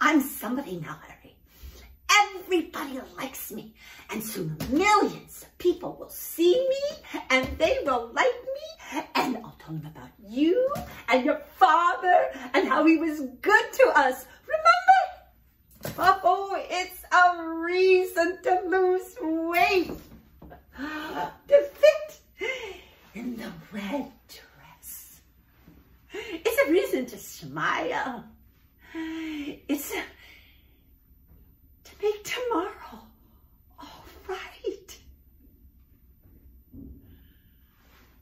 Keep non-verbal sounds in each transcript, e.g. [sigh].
I'm somebody now, Harry. Everybody likes me. And soon millions of people will see me and they will like me. And I'll tell them about you and your father and how he was good to us. Remember? Oh, it's a reason to lose weight. [gasps] To fit in the red dress. It's a reason to smile. It's to make tomorrow all right.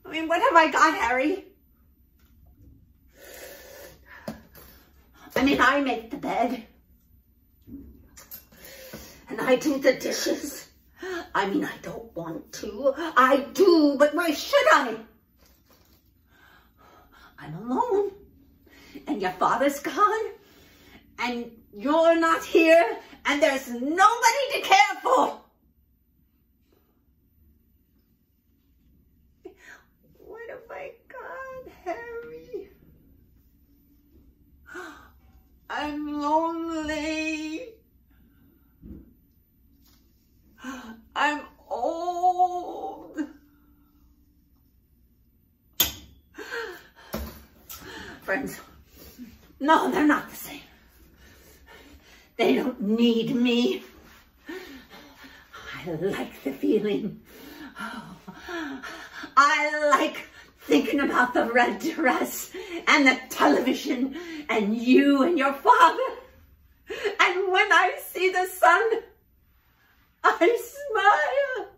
I mean, what have I got, Harry? I mean, I make the bed. And I do the dishes. I mean, I don't want to. I do, but why should I? I'm alone. And your father's gone. And you're not here. And there's nobody to care for. What have I got, Harry? [gasps] I'm lonely. [gasps] I'm old. [gasps] Friends, no, they're not the same. They don't need me. I like the feeling. I like thinking about the red dress and the television and you and your father. And when I see the sun, I smile.